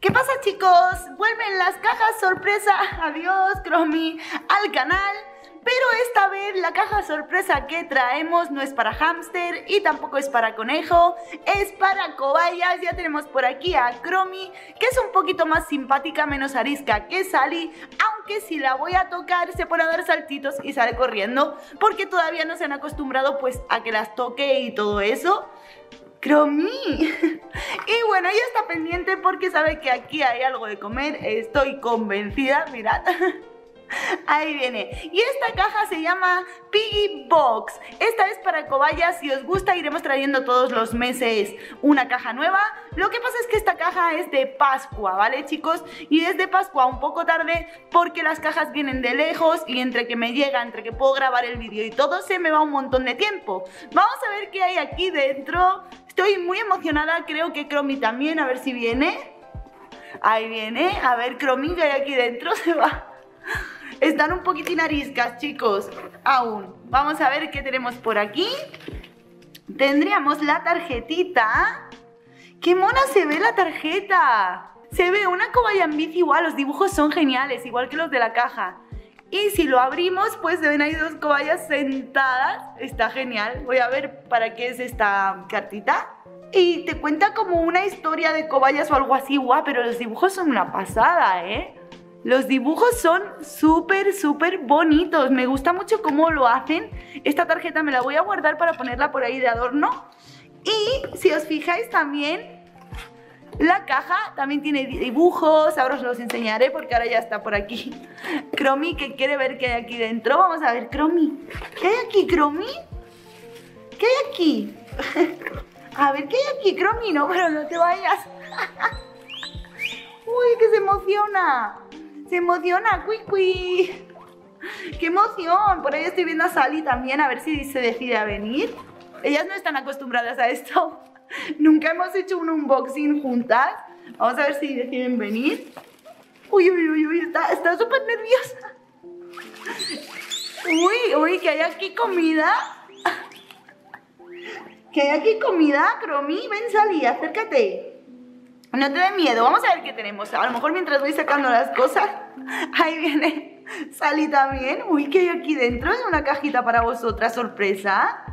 ¿Qué pasa chicos? Vuelven las cajas sorpresa, adiós Cromi, al canal pero esta vez la caja sorpresa que traemos no es para hámster y tampoco es para conejo, es para cobayas. Ya tenemos por aquí a Cromi, que es un poquito más simpática, menos arisca que Sally, aunque si la voy a tocar se pone a dar saltitos y sale corriendo, porque todavía no se han acostumbrado pues a que las toque y todo eso. Cromi. Y bueno, ella está pendiente porque sabe que aquí hay algo de comer, estoy convencida, mirad. Ahí viene. Y esta caja se llama Piggy Box. Esta es para cobayas. Si os gusta, iremos trayendo todos los meses una caja nueva. Lo que pasa es que esta caja es de Pascua, ¿vale, chicos? Y es de Pascua un poco tarde porque las cajas vienen de lejos y entre que me llega, entre que puedo grabar el vídeo y todo, se me va un montón de tiempo. Vamos a ver qué hay aquí dentro. Estoy muy emocionada, creo que Cromi también, a ver si viene. Ahí viene, a ver Cromi que hay aquí dentro, se va. Están un poquitín ariscas, chicos, aún. Vamos a ver qué tenemos por aquí. Tendríamos la tarjetita. ¡Qué mona se ve la tarjeta! Se ve una cobaya en bici igual, los dibujos son geniales, igual que los de la caja. Y si lo abrimos, pues se ven ahí dos cobayas sentadas. Está genial. Voy a ver para qué es esta cartita. Y te cuenta como una historia de cobayas o algo así, guau, pero los dibujos son una pasada, ¿eh? Los dibujos son súper, súper bonitos. Me gusta mucho cómo lo hacen. Esta tarjeta me la voy a guardar para ponerla por ahí de adorno. Y si os fijáis también, la caja también tiene dibujos. Ahora os los enseñaré porque ahora ya está por aquí. Cromi que quiere ver qué hay aquí dentro. Vamos a ver, Cromi. ¿Qué hay aquí, Cromi? ¿Qué hay aquí? A ver, ¿qué hay aquí, Cromi? No, pero no te vayas. Uy, que se emociona. Se emociona, cuí, ¡Qué emoción! Por ahí estoy viendo a Sally también, a ver si se decide a venir. Ellas no están acostumbradas a esto. Nunca hemos hecho un unboxing juntas. Vamos a ver si deciden venir. Uy, uy, uy, uy, está súper nerviosa. Uy, uy, que hay aquí comida. ¿Que hay aquí comida, Cromi? Ven, Sally, acércate. No te dé miedo, vamos a ver qué tenemos. A lo mejor mientras voy sacando las cosas, ahí viene Sally también. Uy, ¿qué hay aquí dentro? Es una cajita para vosotras, sorpresa.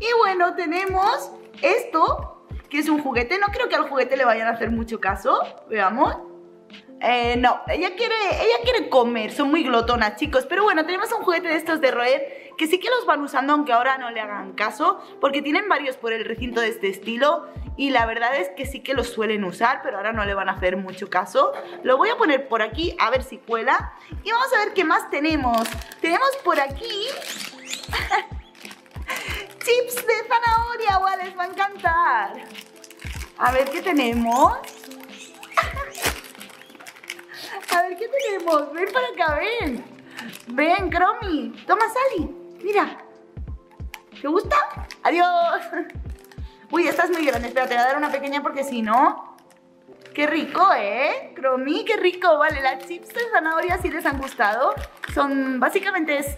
Y bueno, tenemos esto, que es un juguete. No creo que al juguete le vayan a hacer mucho caso. Veamos. Eh, no, ella quiere, ella quiere comer, son muy glotonas, chicos. Pero bueno, tenemos un juguete de estos de roer que sí que los van usando, aunque ahora no le hagan caso, porque tienen varios por el recinto de este estilo y la verdad es que sí que los suelen usar, pero ahora no le van a hacer mucho caso. Lo voy a poner por aquí a ver si cuela y vamos a ver qué más tenemos. Tenemos por aquí chips de zanahoria, ¡Wow! les va a encantar. A ver qué tenemos. Tenemos. Ven para acá, ven. Ven, Cromi. Toma, Sally. Mira. ¿Te gusta? Adiós. Uy, esta es muy grande. Espera, te voy a dar una pequeña porque si no... ¡Qué rico, eh! Cromi, qué rico. Vale, las chips de zanahoria sí les han gustado. Son, básicamente es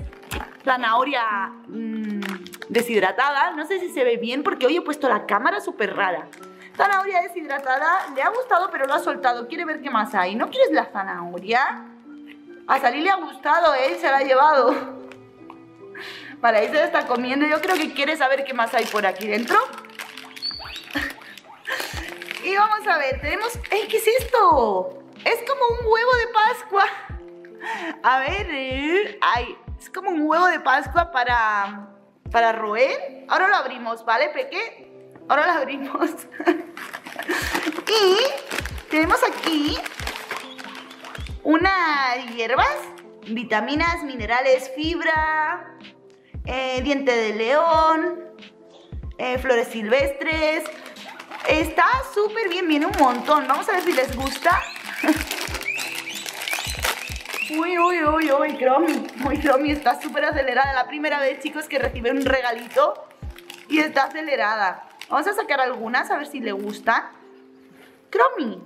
zanahoria mmm, deshidratada. No sé si se ve bien porque hoy he puesto la cámara súper rara. Zanahoria deshidratada, le ha gustado pero lo ha soltado. Quiere ver qué más hay. ¿No quieres la zanahoria? A Salí le ha gustado, ¿eh? Se la ha llevado. Para ahí se la está comiendo. Yo creo que quiere saber qué más hay por aquí dentro. y vamos a ver, tenemos... ¡Ey! ¿Qué es esto? Es como un huevo de Pascua. A ver, eh, ay, es como un huevo de Pascua para, para roer. Ahora lo abrimos, ¿vale, Peque? Ahora lo abrimos. y tenemos aquí unas hierbas, vitaminas, minerales, fibra, eh, diente de león, eh, flores silvestres. Está súper bien, viene un montón. Vamos a ver si les gusta. uy, uy, uy, uy, Cromi. Uy, Cromi está súper acelerada. La primera vez, chicos, que recibe un regalito y está acelerada. Vamos a sacar algunas a ver si le gustan. Cromi,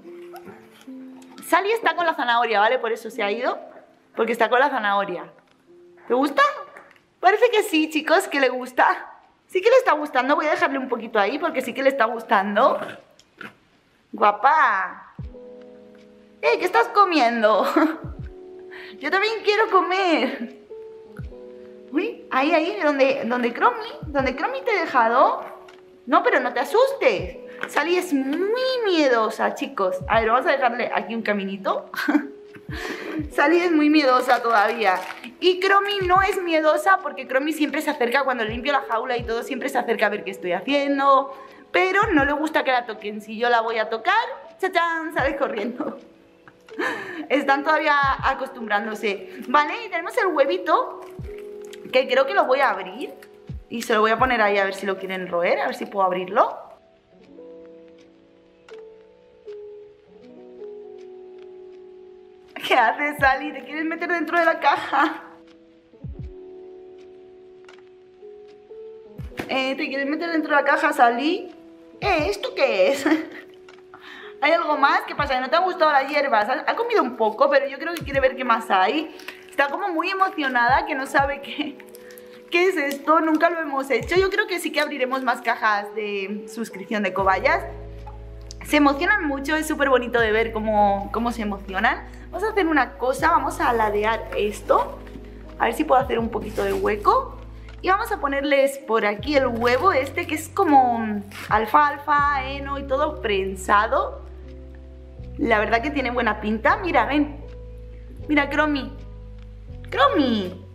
Sally está con la zanahoria, ¿vale? Por eso se ha ido, porque está con la zanahoria. ¿Te gusta? Parece que sí, chicos, que le gusta. Sí que le está gustando, voy a dejarle un poquito ahí porque sí que le está gustando. Guapa. ¡Eh, qué estás comiendo! Yo también quiero comer. Uy, ahí, ahí, donde, donde Cromy, donde Cromy te he dejado. No, pero no te asustes. Sally es muy miedosa, chicos. A ver, vamos a dejarle aquí un caminito. Sally es muy miedosa todavía. Y Cromy no es miedosa porque Cromy siempre se acerca cuando limpio la jaula y todo, siempre se acerca a ver qué estoy haciendo. Pero no le gusta que la toquen. Si yo la voy a tocar, ¡chachán! Sale corriendo. Están todavía acostumbrándose. Vale, y tenemos el huevito, que creo que lo voy a abrir. Y se lo voy a poner ahí a ver si lo quieren roer, a ver si puedo abrirlo. ¿Qué haces, Sally? ¿Te quieres meter dentro de la caja? Eh, ¿Te quieres meter dentro de la caja, Sally? Eh, ¿esto qué es? ¿Hay algo más? ¿Qué pasa? ¿No te han gustado las hierbas? Ha, comido un poco, pero yo creo que quiere ver qué más hay. Está como muy emocionada, que no sabe qué, qué es esto. Nunca lo hemos hecho. Yo creo que sí que abriremos más cajas de suscripción de cobayas. Se emocionan mucho, es súper bonito de ver cómo, cómo se emocionan. Vamos a hacer una cosa, vamos a ladear esto. A ver si puedo hacer un poquito de hueco. Y vamos a ponerles por aquí el huevo este que es como alfalfa, heno y todo prensado. La verdad que tiene buena pinta. Mira, ven. Mira, Cromi. Cromi.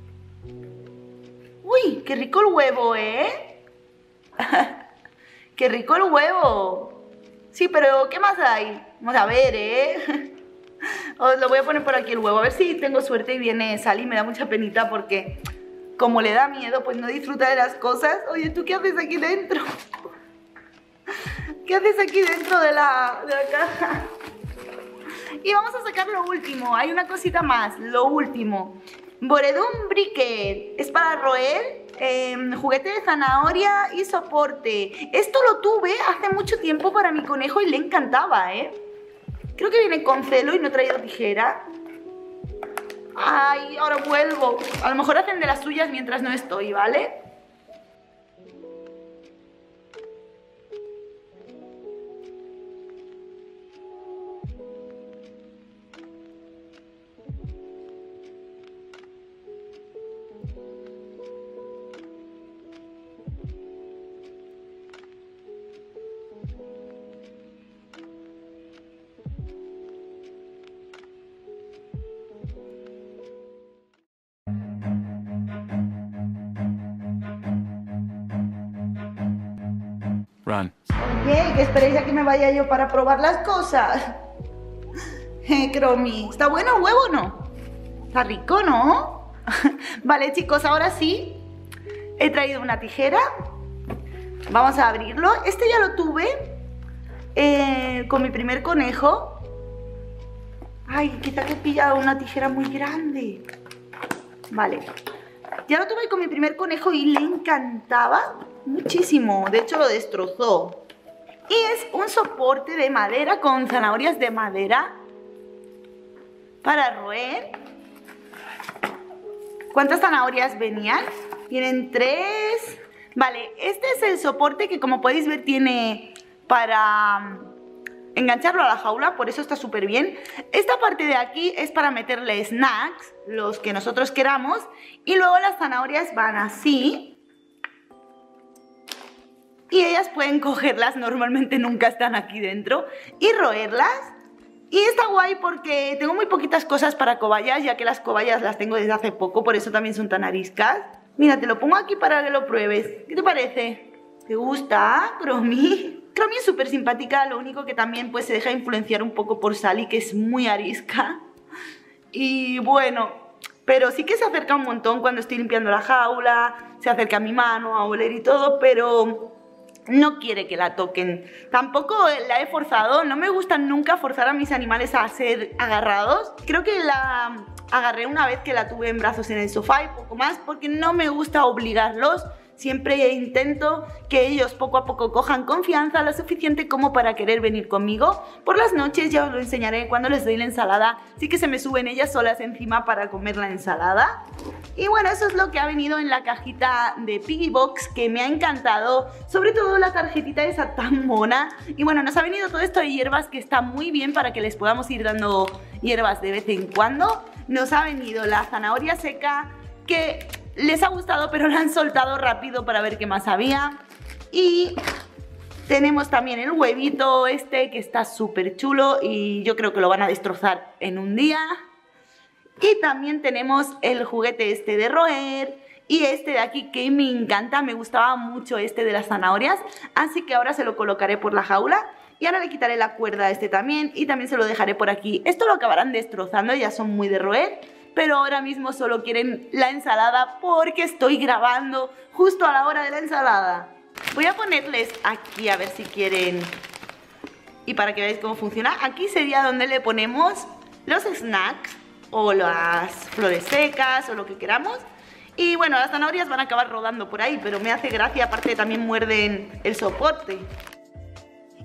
Uy, qué rico el huevo, ¿eh? qué rico el huevo. Sí, pero ¿qué más hay? Vamos a ver, ¿eh? Os lo voy a poner por aquí el huevo, a ver si tengo suerte y viene Sally. Me da mucha penita porque como le da miedo, pues no disfruta de las cosas. Oye, ¿tú qué haces aquí dentro? ¿Qué haces aquí dentro de la, de la caja? Y vamos a sacar lo último. Hay una cosita más, lo último. Boredum Briquet. Es para roer. Em, juguete de zanahoria y soporte. Esto lo tuve hace mucho tiempo para mi conejo y le encantaba, ¿eh? Creo que viene con celo y no he traído tijera. Ay, ahora vuelvo. A lo mejor hacen de las suyas mientras no estoy, ¿vale? Oye, ¿qué esperéis a que me vaya yo para probar las cosas? Eh, Cromi, ¿está bueno el huevo o no? Está rico, ¿no? vale, chicos, ahora sí. He traído una tijera. Vamos a abrirlo. Este ya lo tuve eh, con mi primer conejo. Ay, quizá que he pillado una tijera muy grande. Vale. Ya lo tuve con mi primer conejo y le encantaba muchísimo. De hecho, lo destrozó. Y es un soporte de madera con zanahorias de madera para roer. ¿Cuántas zanahorias venían? Vienen tres. Vale, este es el soporte que como podéis ver tiene para mm, engancharlo a la jaula, por eso está súper bien. Esta parte de aquí es para meterle snacks, los que nosotros queramos, y luego las zanahorias van así, y ellas pueden cogerlas, normalmente nunca están aquí dentro, y roerlas. Y está guay porque tengo muy poquitas cosas para cobayas, ya que las cobayas las tengo desde hace poco, por eso también son tan ariscas. Mira, te lo pongo aquí para que lo pruebes. ¿Qué te parece? ¿Te gusta, Cromi? Cromi es súper simpática, lo único que también pues se deja influenciar un poco por Sally, que es muy arisca. Y bueno, pero sí que se acerca un montón cuando estoy limpiando la jaula, se acerca a mi mano a oler y todo, pero no quiere que la toquen. Tampoco la he forzado, no me gusta nunca forzar a mis animales a ser agarrados. Creo que la agarré una vez que la tuve en brazos en el sofá y poco más porque no me gusta obligarlos. Siempre intento que ellos poco a poco cojan confianza lo suficiente como para querer venir conmigo. Por las noches ya os lo enseñaré cuando les doy la ensalada. Sí que se me suben ellas solas encima para comer la ensalada. Y bueno, eso es lo que ha venido en la cajita de Piggy Box que me ha encantado. Sobre todo la tarjetita esa tan mona. Y bueno, nos ha venido todo esto de hierbas que está muy bien para que les podamos ir dando hierbas de vez en cuando. Nos ha venido la zanahoria seca que les ha gustado pero la han soltado rápido para ver qué más había. Y tenemos también el huevito este que está súper chulo y yo creo que lo van a destrozar en un día. Y también tenemos el juguete este de roer y este de aquí que me encanta, me gustaba mucho este de las zanahorias, así que ahora se lo colocaré por la jaula. Y ahora le quitaré la cuerda a este también y también se lo dejaré por aquí. Esto lo acabarán destrozando, ya son muy de roer pero ahora mismo solo quieren la ensalada porque estoy grabando justo a la hora de la ensalada. Voy a ponerles aquí a ver si quieren y para que veáis cómo funciona. Aquí sería donde le ponemos los snacks o las flores secas o lo que queramos. Y bueno, las zanahorias van a acabar rodando por ahí, pero me hace gracia, aparte también muerden el soporte.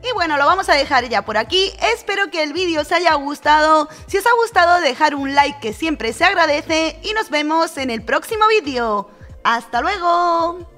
Y bueno, lo vamos a dejar ya por aquí. Espero que el vídeo os haya gustado. Si os ha gustado, dejar un like que siempre se agradece. Y nos vemos en el próximo vídeo. ¡Hasta luego!